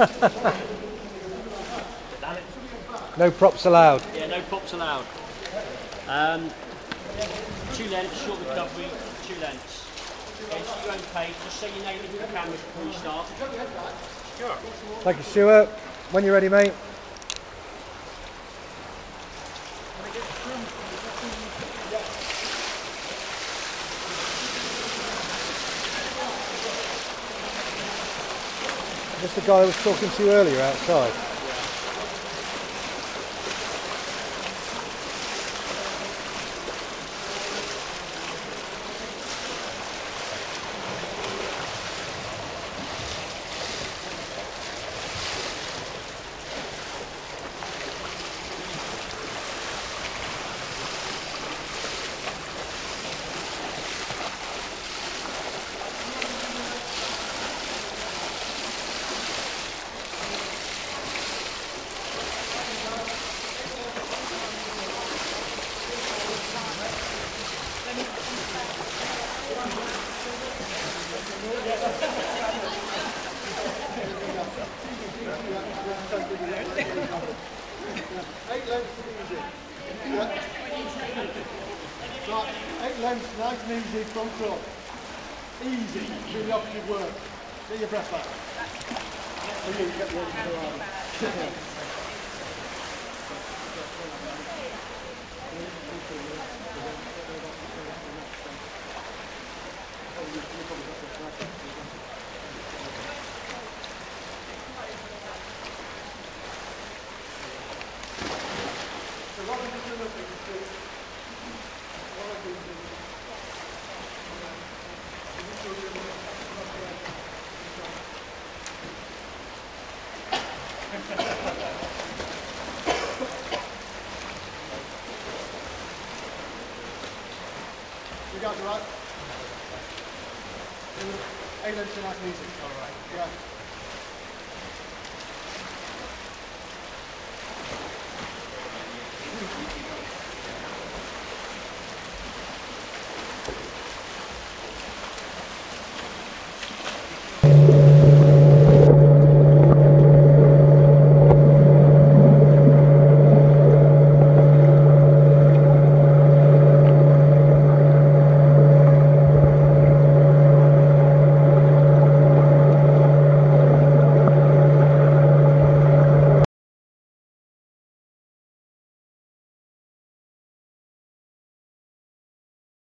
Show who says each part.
Speaker 1: No props allowed.
Speaker 2: Yeah, no props allowed. Um, two lengths, short recovery, two lengths. Okay, so your own pace, just say your name into the camera before you start.
Speaker 1: Thank you, Stuart. When you're ready, mate. Just the guy I was talking to earlier outside.
Speaker 3: Eight lengths, nice and easy, front. Easy, do the opposite work. Get your breath back. So you get the other you guys alright? Aiden tonight music. Alright. Yeah.